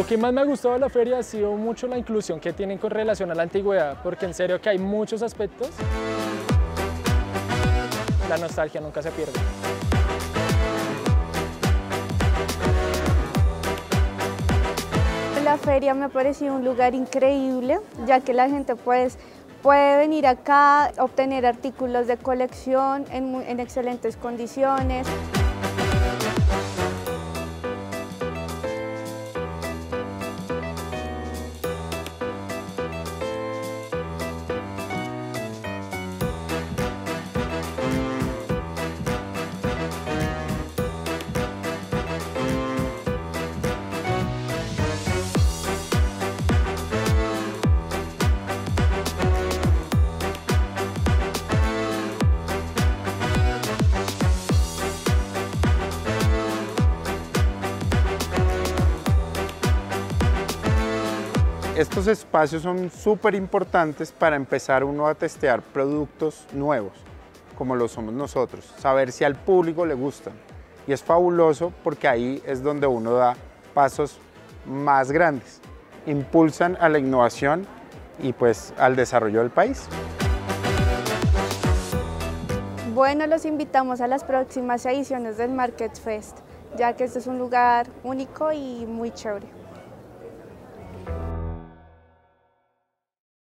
Lo que más me ha gustado de la feria ha sido mucho la inclusión que tienen con relación a la antigüedad, porque en serio que hay muchos aspectos. La nostalgia nunca se pierde. La feria me ha parecido un lugar increíble, ya que la gente pues, puede venir acá, obtener artículos de colección en, en excelentes condiciones. Estos espacios son súper importantes para empezar uno a testear productos nuevos, como lo somos nosotros, saber si al público le gustan. Y es fabuloso porque ahí es donde uno da pasos más grandes, impulsan a la innovación y pues al desarrollo del país. Bueno, los invitamos a las próximas ediciones del Market Fest, ya que este es un lugar único y muy chévere.